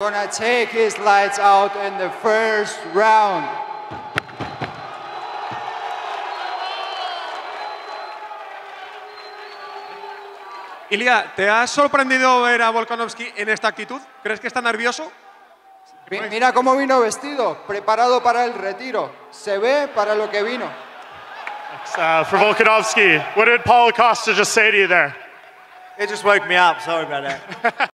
Gonna take his lights out in the first round. Ilia, ¿te ha sorprendido ver a Volkanovski en esta actitud? ¿Crees que está nervioso? Mira cómo vino vestido, preparado para el retiro. Se ve para lo que vino. Uh, for Volkanovski, what did Paulo Costa just say to you there? It just woke me up. Sorry about that.